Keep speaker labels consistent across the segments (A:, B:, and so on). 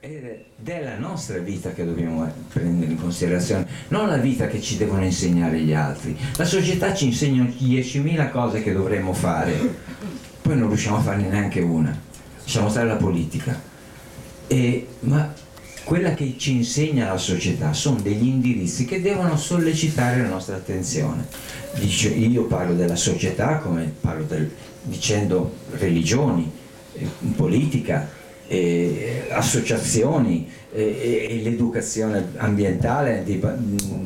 A: è la nostra vita che dobbiamo prendere in considerazione, non la vita che ci devono insegnare gli altri. La società ci insegna 10.000 cose che dovremmo fare, poi non riusciamo a farne neanche una, lasciamo stare la politica. E, ma quella che ci insegna la società sono degli indirizzi che devono sollecitare la nostra attenzione. Dice, io parlo della società come parlo del, dicendo religioni, eh, politica, eh, associazioni eh, e l'educazione ambientale di,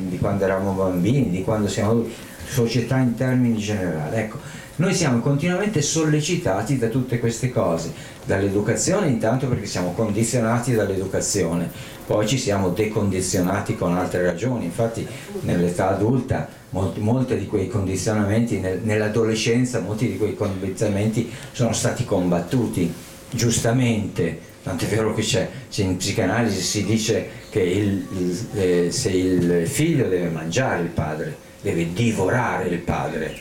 A: di, quando eravamo bambini, di quando siamo società in termini generali. Ecco, noi siamo continuamente sollecitati da tutte queste cose, dall'educazione intanto perché siamo condizionati dall'educazione, poi ci siamo decondizionati con altre ragioni, infatti nell'età adulta molti, molti di quei condizionamenti, nel, nell'adolescenza molti di quei condizionamenti sono stati combattuti giustamente, tant'è vero che c'è, in psicanalisi si dice che il, il, eh, se il figlio deve mangiare il padre, deve divorare il padre,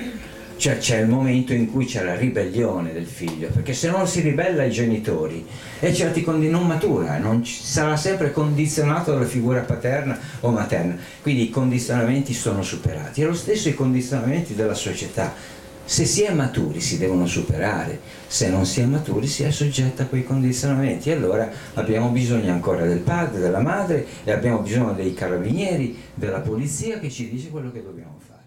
A: cioè c'è il momento in cui c'è la ribellione del figlio, perché se non si ribella ai genitori e certi condi- non matura, non ci, sarà sempre condizionato dalla figura paterna o materna, quindi i condizionamenti sono superati e lo stesso i condizionamenti della società se si è maturi si devono superare, se non si è maturi si è soggetta a quei condizionamenti e allora abbiamo bisogno ancora del padre, della madre e abbiamo bisogno dei carabinieri, della polizia che ci dice quello che dobbiamo fare.